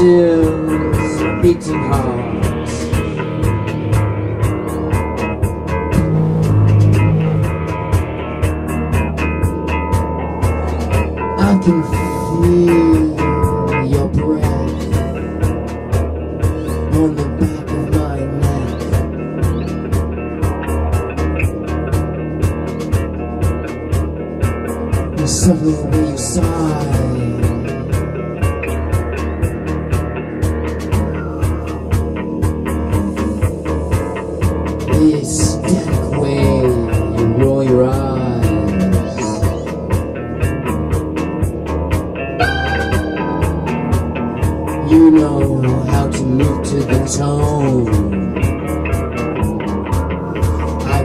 beating heart. I can feel your breath on the back of my neck. There's something where you sigh.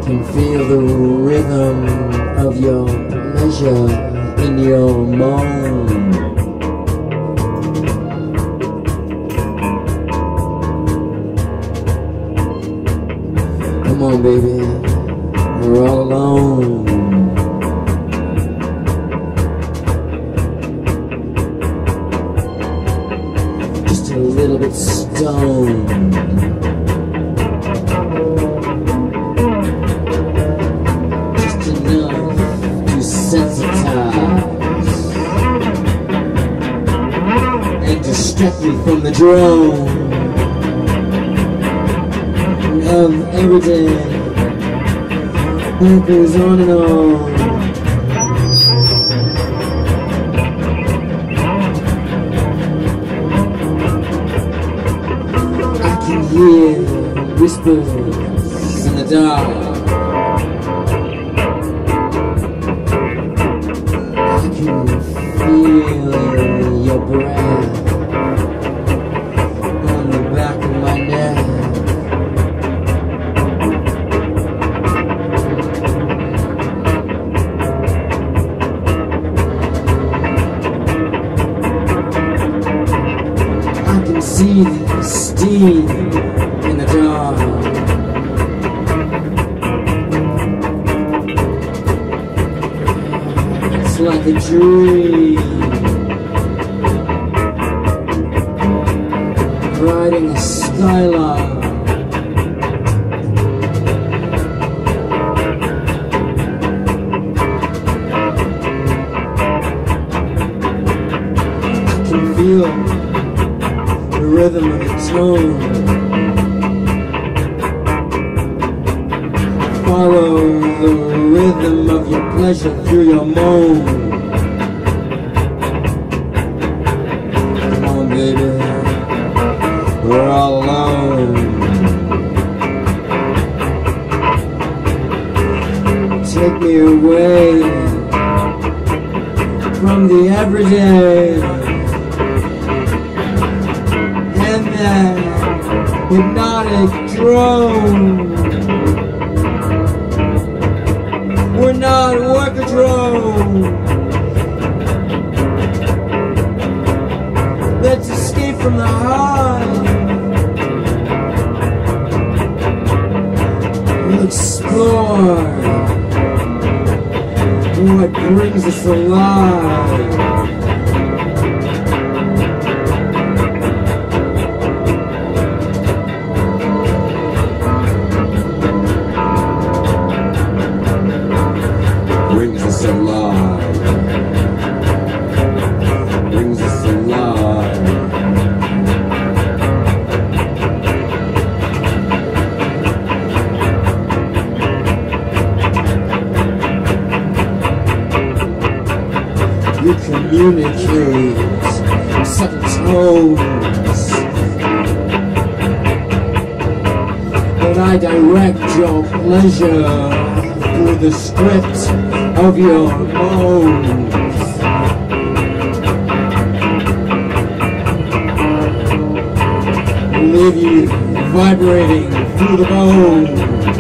Can feel the rhythm of your pleasure in your moan. Come on, baby, we're all alone. just a little bit stoned. And distract me from the drone um, of everyday that goes on and on. I can hear whispers in the dark. I can feel your breath See steam in the dark. It's like a dream. Riding a skyline. The rhythm of the tone. Follow the rhythm of your pleasure through your moan. Come on, baby, we're all alone. Take me away from the everyday that hypnotic drone. We're not work drone. Let's escape from the high. We'll explore what brings us alive. Alive. Brings us alive. You communicate subtle tones. But I direct your pleasure through the script of your moans. Leave you vibrating through the bones.